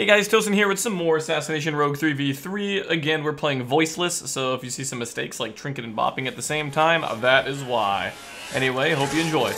Hey guys, Tosan here with some more Assassination Rogue 3v3. Again, we're playing voiceless, so if you see some mistakes like trinket and bopping at the same time, that is why. Anyway, hope you enjoy.